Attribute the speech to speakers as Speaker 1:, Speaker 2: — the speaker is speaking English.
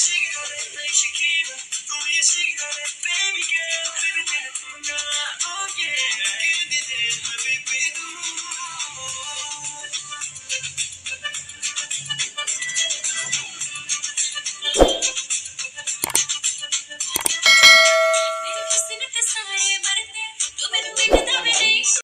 Speaker 1: singing all that things you